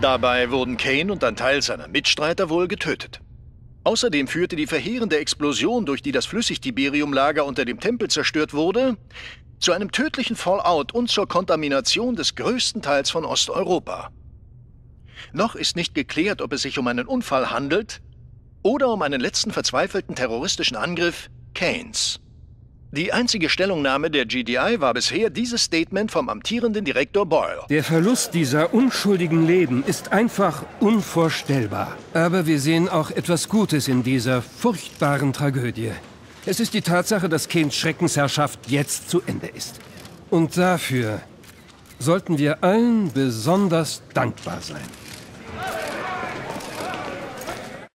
Dabei wurden Kane und ein Teil seiner Mitstreiter wohl getötet. Außerdem führte die verheerende Explosion, durch die das Flüssigtiberiumlager unter dem Tempel zerstört wurde, zu einem tödlichen Fallout und zur Kontamination des größten Teils von Osteuropa. Noch ist nicht geklärt, ob es sich um einen Unfall handelt oder um einen letzten verzweifelten terroristischen Angriff Kanes. Die einzige Stellungnahme der GDI war bisher dieses Statement vom amtierenden Direktor Boyle. Der Verlust dieser unschuldigen Leben ist einfach unvorstellbar. Aber wir sehen auch etwas Gutes in dieser furchtbaren Tragödie. Es ist die Tatsache, dass Kanes Schreckensherrschaft jetzt zu Ende ist. Und dafür sollten wir allen besonders dankbar sein.